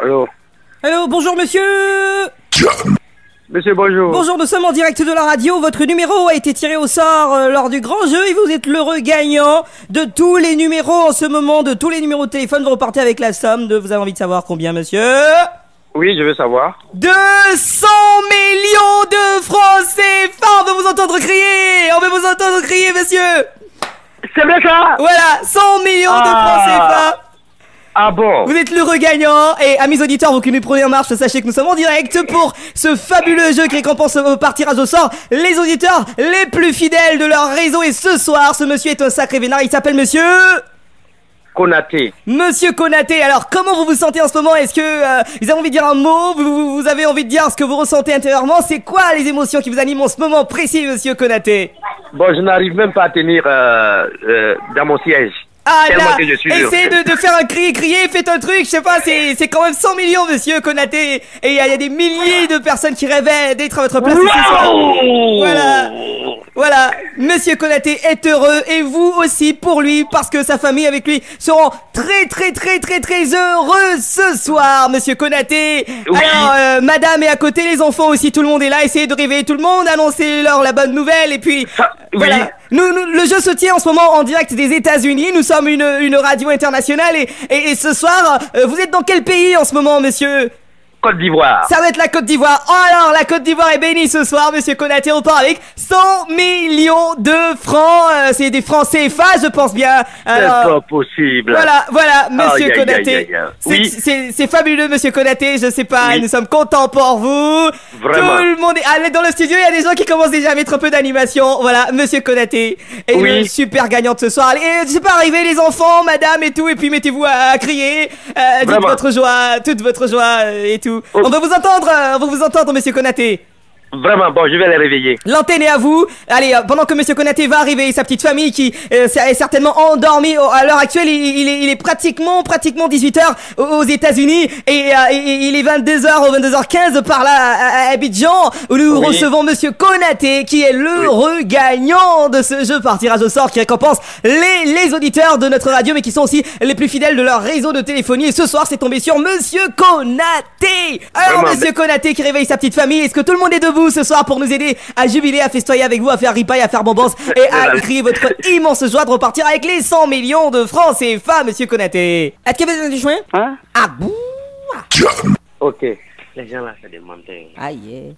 Allô Allô, bonjour monsieur Monsieur, bonjour. Bonjour, nous sommes en direct de la radio. Votre numéro a été tiré au sort euh, lors du grand jeu et vous êtes l'heureux gagnant de tous les numéros en ce moment, de tous les numéros de téléphone. Vous repartez avec la somme de... Vous avez envie de savoir combien, monsieur Oui, je veux savoir. 200 millions de francs CFA On veut vous entendre crier On veut vous entendre crier, monsieur C'est bien ça Voilà, 100 millions de francs Ah. CFA Ah bon Vous êtes l'heureux gagnant et amis auditeurs, vous qui nous prenez en marche, sachez que nous sommes en direct pour ce fabuleux jeu qui récompense par tirage au sort les auditeurs les plus fidèles de leur réseau. Et ce soir, ce monsieur est un sacré vénard, il s'appelle monsieur... Konaté. Monsieur Konaté, alors comment vous vous sentez en ce moment? Est-ce que euh, vous avez envie de dire un mot? Vous, vous- vous avez envie de dire ce que vous ressentez intérieurement? C'est quoi les émotions qui vous animent en ce moment précis, monsieur Konaté? Bon, je n'arrive même pas à tenir euh, euh, dans mon siège. Ah là que je suis Essayez de, de faire un cri, crier, faites un truc, je sais pas, c'est quand même 100 millions, monsieur Konaté Et il y, a il y a des milliers de personnes qui rêvaient d'être à votre place soir. Voilà. Voilà, Monsieur Konaté est heureux et vous aussi pour lui parce que sa famille avec lui seront très très très très très heureux ce soir, Monsieur Konaté. Oui. Alors, euh, Madame est à côté, les enfants aussi, tout le monde est là. Essayez de réveiller tout le monde, annoncez-leur la bonne nouvelle et puis Ça, oui. voilà. Nous, nous- le jeu se tient en ce moment en direct des États-Unis. Nous sommes une, une radio internationale et, et, et ce soir, euh, vous êtes dans quel pays en ce moment, Monsieur Côte d'Ivoire. ça va être la Côte d'Ivoire. Oh alors, la Côte d'Ivoire est bénie ce soir, monsieur Konaté. On part avec 100 millions de francs. Euh, c'est des francs CFA, je pense bien. C'est pas possible. voilà, voilà, monsieur Konaté. Oui. C'est c'est fabuleux, monsieur Konaté. Je sais pas, Oui. nous sommes contents pour vous. Vraiment. Monde est. Allez, dans le studio, il y a des gens qui commencent déjà à mettre un peu d'animation. Voilà, monsieur Konaté. Et Oui. le super gagnante ce soir. Allez, euh, je sais pas, arrivez les enfants, madame et tout, et puis mettez-vous à, à crier. Euh, dites Vraiment. votre joie, toute votre joie euh, et tout. Oh. On veut vous entendre, euh, on veut vous entendre, monsieur Konaté. Vraiment, bon, je vais les réveiller. L'antenne est à vous. Allez, euh, pendant que Monsieur Konaté va et sa petite famille qui euh, est certainement endormie à l'heure actuelle, il, il est, il est pratiquement, pratiquement 18h aux, États-Unis et, euh, il est 22h ou 22h15 par là à, Abidjan où nous Oui. recevons Monsieur Konaté qui est l'heureux gagnant de ce jeu par tirage au sort qui récompense les, les auditeurs de notre radio mais qui sont aussi les plus fidèles de leur réseau de téléphonie et ce soir c'est tombé sur Monsieur Konaté. Alors Vraiment, Monsieur Konaté qui réveille sa petite famille, est-ce que tout le monde est debout? Ce soir pour nous aider à jubiler, à festoyer avec vous, à faire ripaille, à faire bonbons et à crier votre immense joie de repartir avec les 100 millions de francs CFA, Monsieur Konaté. Est-ce que vous avez du chemin Hein? Ah bouh Ok. Les gens là, c'est des menteurs. Aïe